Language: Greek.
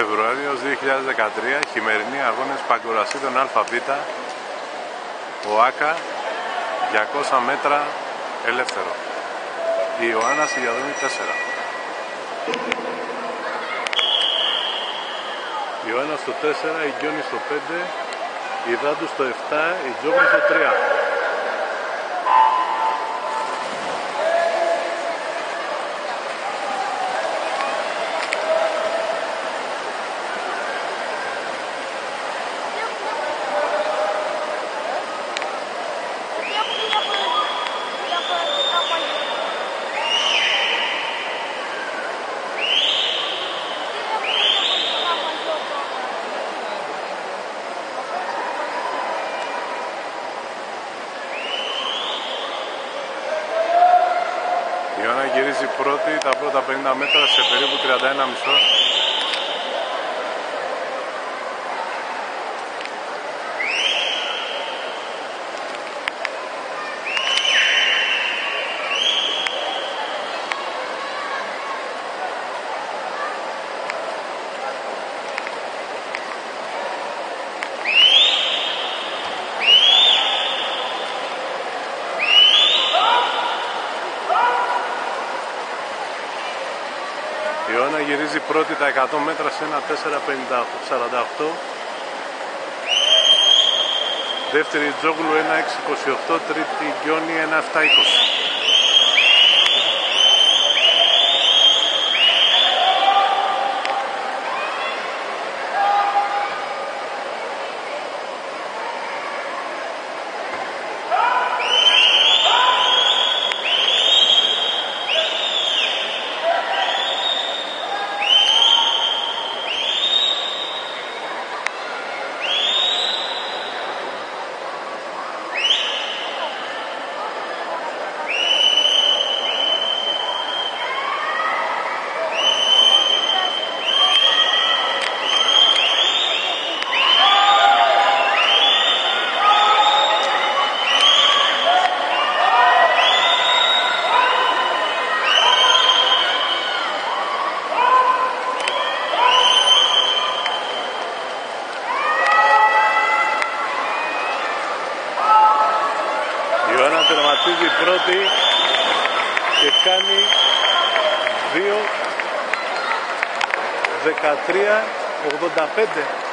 Φεβρουαρίου 2013, χειμερινοί αγώνες Παγκορασίδων ΑΒ, ο ΆΚΑ, 200 μέτρα ελεύθερο. Η Ιωάννα στη διαδρομή 4. Η Ιωάννα στο 4, η Γκιόνι στο 5, η Δάντου στο 7, η Τζόγκρη στο 3. Η Ιωάννα γυρίζει πρώτη τα πρώτα 50 μέτρα σε περίπου 31 γυρίζει πρώτη τα 100 μέτρα σε ένα 4.58-48. Δεύτερη Τζόγλου 1.628, τρίτη Γκιόνι 1.720. τερματίζει πρώτη και κάνει 2 13 85